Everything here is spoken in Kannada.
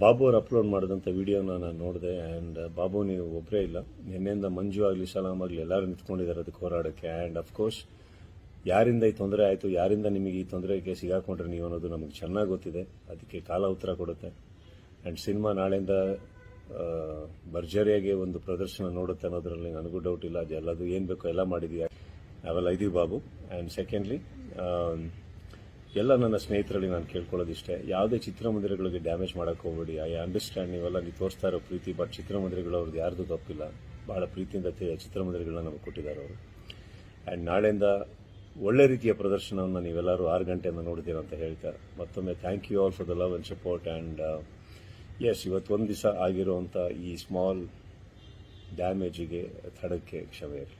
ಬಾಬು ಅವ್ರು ಅಪ್ಲೋಡ್ ಮಾಡಿದಂಥ ವಿಡಿಯೋನ ನಾನು ನೋಡಿದೆ ಆ್ಯಂಡ್ ಬಾಬು ನೀವು ಒಬ್ಬರೇ ಇಲ್ಲ. ನಿನ್ನೆಯಿಂದ ಮಂಜು ಆಗಲಿ ಸಲಾಮ್ ಆಗಲಿ ಎಲ್ಲರೂ ನಿಂತ್ಕೊಂಡಿದ್ದಾರೆ ಅದಕ್ಕೆ ಹೋರಾಡೋಕ್ಕೆ. ಆ್ಯಂಡ್ ಅಫ್ಕೋರ್ಸ್ ಯಾರಿಂದ ಈ ತೊಂದರೆ ಆಯಿತು, ಯಾರಿಂದ ನಿಮಗೆ ಈ ತೊಂದರೆಗೆ ಸಿಗಾಕೊಂಡ್ರೆ ನೀವು ಅನ್ನೋದು ನಮಗೆ ಚೆನ್ನಾಗಿ ಗೊತ್ತಿದೆ. ಅದಕ್ಕೆ ಕಾಲ ಉತ್ತರ ಕೊಡುತ್ತೆ. ಆ್ಯಂಡ್ ಸಿನಿಮಾ ನಾಳೆಯಿಂದ ಭರ್ಜರಿಯಾಗಿ ಒಂದು ಪ್ರದರ್ಶನ ನೋಡುತ್ತೆ ಅನ್ನೋದ್ರಲ್ಲಿ ನನಗೂ ಡೌಟ್ ಇಲ್ಲ. ಅದೆಲ್ಲದು ಏನು ಬೇಕೋ ಎಲ್ಲ ಮಾಡಿದೀಯ ನಾವೆಲ್ಲ ಇದೀವಿ ಬಾಬು. ಆ್ಯಂಡ್ ಸೆಕೆಂಡ್ಲಿ ಎಲ್ಲ ನನ್ನ ಸ್ನೇಹಿತರಲ್ಲಿ ನಾನು ಕೇಳ್ಕೊಳ್ಳೋದಿಷ್ಟೇ, ಯಾವುದೇ ಚಿತ್ರಮಂದಿರಗಳಿಗೆ ಡ್ಯಾಮೇಜ್ ಮಾಡಕ್ಕೆ ಹೋಗ್ಬೇಡಿ. ಐ ಅಂಡರ್ಸ್ಟ್ಯಾಂಡ್ ನೀವೆಲ್ಲ ನೀವು ತೋರಿಸ್ತಾ ಇರೋ ಪ್ರೀತಿ ಬಟ್ ಚಿತ್ರಮಂದಿರಗಳು ಅವ್ರದ್ದು ಯಾರ್ದು ತಪ್ಪಿಲ್ಲ. ಭಾಳ ಪ್ರೀತಿಯಿಂದ ಚಿತ್ರಮಂದಿರಗಳನ್ನ ನಮಗೆ ಕೊಟ್ಟಿದ್ದಾರೆ ಅವರು. ಆ್ಯಂಡ್ ನಾಳೆಯಿಂದ ಒಳ್ಳೆ ರೀತಿಯ ಪ್ರದರ್ಶನವನ್ನು ನೀವೆಲ್ಲರೂ ಆರು ಗಂಟೆಯಿಂದ ನೋಡಿದ್ದೀರ ಅಂತ ಹೇಳ್ತಾ, ಮತ್ತೊಮ್ಮೆ thank you all for the love and support and yes ಇವತ್ತು ಒಂದು ದಿವಸ ಆಗಿರುವಂಥ ಈ ಸ್ಮಾಲ್ ಡ್ಯಾಮೇಜಿಗೆ ತಡಕ್ಕೆ ಕ್ಷಮೆ ಇರಲಿ.